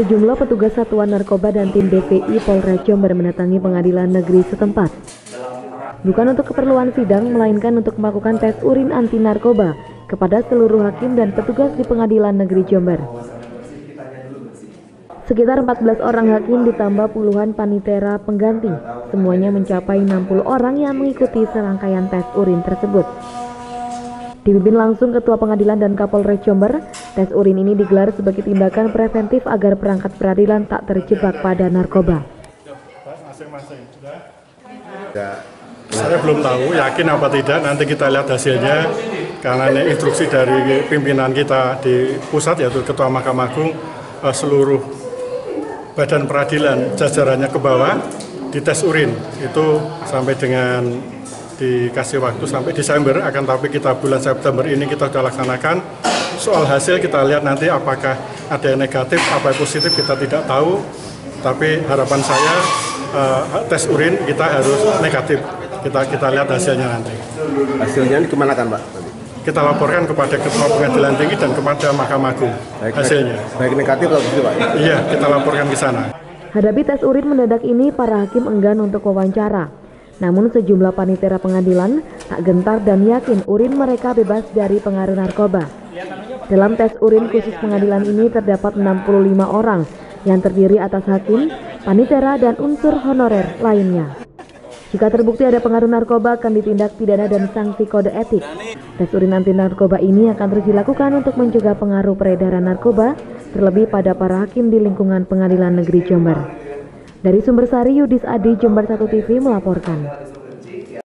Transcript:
Sejumlah petugas satuan narkoba dan tim DPI Polres Jember mendatangi pengadilan negeri setempat. Bukan untuk keperluan sidang, melainkan untuk melakukan tes urin anti narkoba kepada seluruh hakim dan petugas di pengadilan negeri Jember. Sekitar 14 orang hakim ditambah puluhan panitera pengganti. Semuanya mencapai 60 orang yang mengikuti serangkaian tes urin tersebut. Dipimpin langsung Ketua Pengadilan dan Kapolres Jember, tes urin ini digelar sebagai tindakan preventif agar perangkat peradilan tak terjebak pada narkoba. masing-masing sudah? Ya. Saya belum tahu yakin apa tidak nanti kita lihat hasilnya karena ini instruksi dari pimpinan kita di pusat yaitu Ketua Mahkamah Agung eh, seluruh badan peradilan jajarannya ke bawah dites urin itu sampai dengan dikasih waktu sampai Desember akan tapi kita bulan September ini kita sudah laksanakan. Soal hasil kita lihat nanti apakah ada yang negatif apa yang positif kita tidak tahu. Tapi harapan saya uh, tes urin kita harus negatif. Kita kita lihat hasilnya nanti. Hasilnya ini ke mana kan Pak? kita laporkan kepada Ketua Pengadilan Tinggi dan kepada Mahkamah Agung baik, hasilnya. Baik negatif atau positif Pak? iya kita laporkan ke sana. Hadapi tes urin mendadak ini, para hakim enggan untuk wawancara. Namun sejumlah panitera pengadilan tak gentar dan yakin urin mereka bebas dari pengaruh narkoba. Dalam tes urin khusus pengadilan ini terdapat 65 orang yang terdiri atas hakim, panitera, dan unsur honorer lainnya. Jika terbukti ada pengaruh narkoba akan ditindak pidana dan sanksi kode etik. Tes urin anti narkoba ini akan terus dilakukan untuk mencegah pengaruh peredaran narkoba, terlebih pada para hakim di lingkungan pengadilan negeri Jember. Dari Sumber Sari Yudis Adi Jember 1 TV melaporkan.